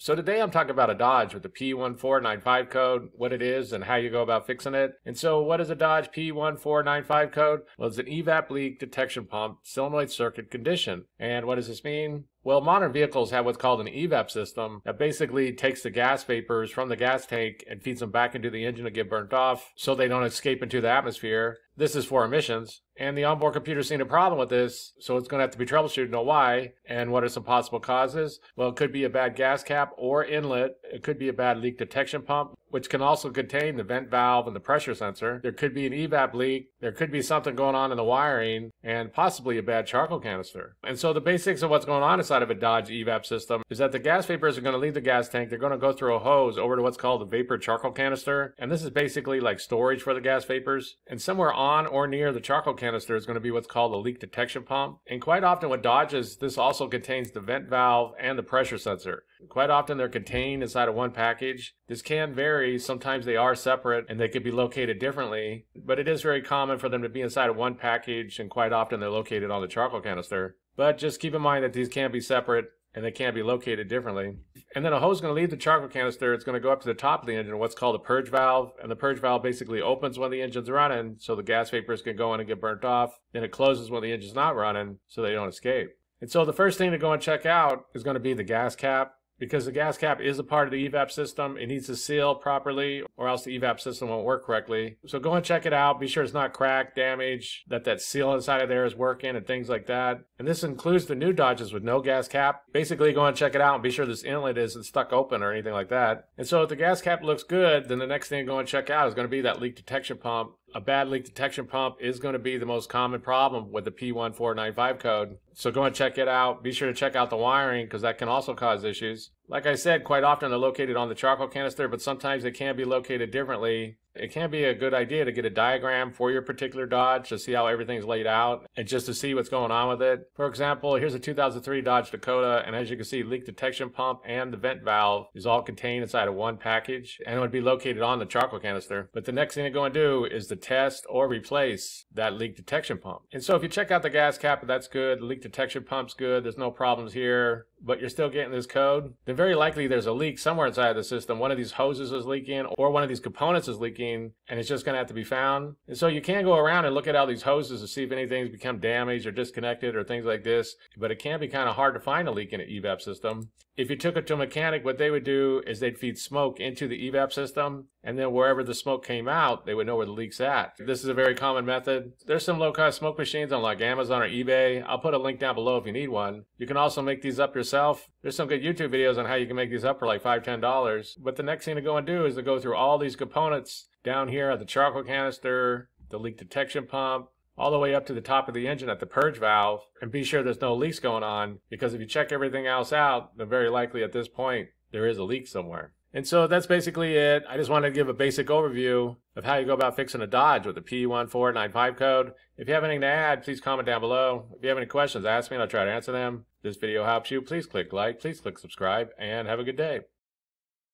So today I'm talking about a Dodge with the P1495 code, what it is and how you go about fixing it. And so what is a Dodge P1495 code? Well, it's an evap leak detection pump solenoid circuit condition. And what does this mean? Well, modern vehicles have what's called an evap system that basically takes the gas vapors from the gas tank and feeds them back into the engine to get burnt off so they don't escape into the atmosphere. This is for emissions. And the onboard computer seen a problem with this, so it's going to have to be troubleshooted to know why and what are some possible causes. Well, it could be a bad gas cap or inlet. It could be a bad leak detection pump, which can also contain the vent valve and the pressure sensor. There could be an evap leak. There could be something going on in the wiring and possibly a bad charcoal canister. And so the basics of what's going on inside of a Dodge evap system is that the gas vapors are going to leave the gas tank. They're going to go through a hose over to what's called the vapor charcoal canister. And this is basically like storage for the gas vapors. And somewhere on or near the charcoal canister is going to be what's called a leak detection pump. And quite often with Dodges, this also contains the vent valve and the pressure sensor. Quite often they're contained inside of one package. This can vary. Sometimes they are separate and they could be located differently, but it is very common for them to be inside of one package and quite often they're located on the charcoal canister. But just keep in mind that these can be separate and they can be located differently. And then a hose is going to leave the charcoal canister. It's going to go up to the top of the engine, what's called a purge valve. And the purge valve basically opens when the engine's running, so the gas vapors can go in and get burnt off. Then it closes when the engine's not running, so they don't escape. And so the first thing to go and check out is going to be the gas cap because the gas cap is a part of the evap system. It needs to seal properly or else the evap system won't work correctly. So go and check it out. Be sure it's not cracked, damaged, that that seal inside of there is working and things like that. And this includes the new Dodges with no gas cap. Basically go and check it out and be sure this inlet isn't stuck open or anything like that. And so if the gas cap looks good, then the next thing to go and check out is going to be that leak detection pump a bad leak detection pump is going to be the most common problem with the P1495 code. So go and check it out. Be sure to check out the wiring because that can also cause issues. Like I said, quite often they're located on the charcoal canister, but sometimes they can be located differently it can be a good idea to get a diagram for your particular Dodge to see how everything's laid out and just to see what's going on with it. For example, here's a 2003 Dodge Dakota, and as you can see, leak detection pump and the vent valve is all contained inside of one package and it would be located on the charcoal canister. But the next thing they're going to do is to test or replace that leak detection pump. And so if you check out the gas cap, that's good. The leak detection pump's good. There's no problems here but you're still getting this code, then very likely there's a leak somewhere inside the system. One of these hoses is leaking or one of these components is leaking and it's just going to have to be found. And so you can go around and look at all these hoses to see if anything's become damaged or disconnected or things like this, but it can be kind of hard to find a leak in an evap system. If you took it to a mechanic, what they would do is they'd feed smoke into the evap system, and then wherever the smoke came out, they would know where the leak's at. This is a very common method. There's some low-cost smoke machines on like Amazon or eBay. I'll put a link down below if you need one. You can also make these up yourself. There's some good YouTube videos on how you can make these up for like five, ten dollars. But the next thing to go and do is to go through all these components down here at the charcoal canister, the leak detection pump, all the way up to the top of the engine at the purge valve and be sure there's no leaks going on because if you check everything else out, then very likely at this point there is a leak somewhere. And so that's basically it. I just wanted to give a basic overview of how you go about fixing a Dodge with the P1495 code. If you have anything to add, please comment down below. If you have any questions, ask me and I'll try to answer them. If this video helps you, please click like, please click subscribe, and have a good day.